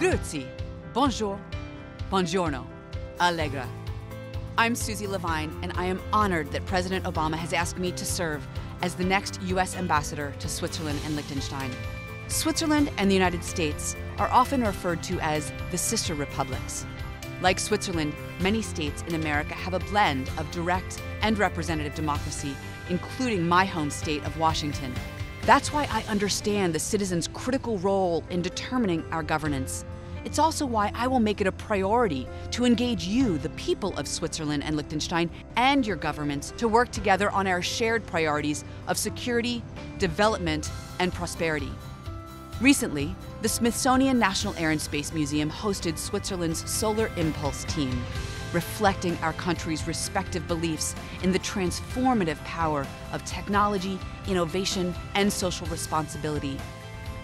Grüezi, bonjour, buongiorno, allegra. I'm Suzi LeVine, and I am honored that President Obama has asked me to serve as the next U.S. ambassador to Switzerland and Liechtenstein. Switzerland and the United States are often referred to as the sister republics. Like Switzerland, many states in America have a blend of direct and representative democracy, including my home state of Washington. That's why I understand the citizens' critical role in determining our governance. It's also why I will make it a priority to engage you, the people of Switzerland and Liechtenstein, and your governments to work together on our shared priorities of security, development, and prosperity. Recently, the Smithsonian National Air and Space Museum hosted Switzerland's Solar Impulse team, reflecting our country's respective beliefs in the transformative power of technology, innovation, and social responsibility.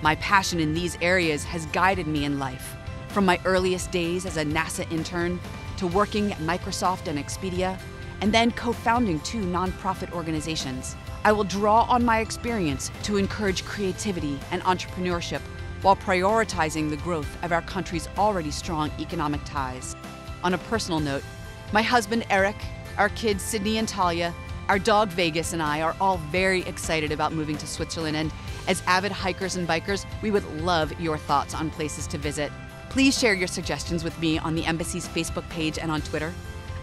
My passion in these areas has guided me in life, from my earliest days as a NASA intern to working at Microsoft and Expedia, and then co founding two nonprofit organizations. I will draw on my experience to encourage creativity and entrepreneurship while prioritizing the growth of our country's already strong economic ties. On a personal note, my husband Eric, our kids Sydney and Talia, our dog Vegas, and I are all very excited about moving to Switzerland. And as avid hikers and bikers, we would love your thoughts on places to visit. Please share your suggestions with me on the Embassy's Facebook page and on Twitter.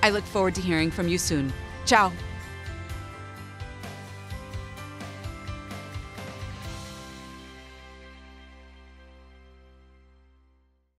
I look forward to hearing from you soon. Ciao.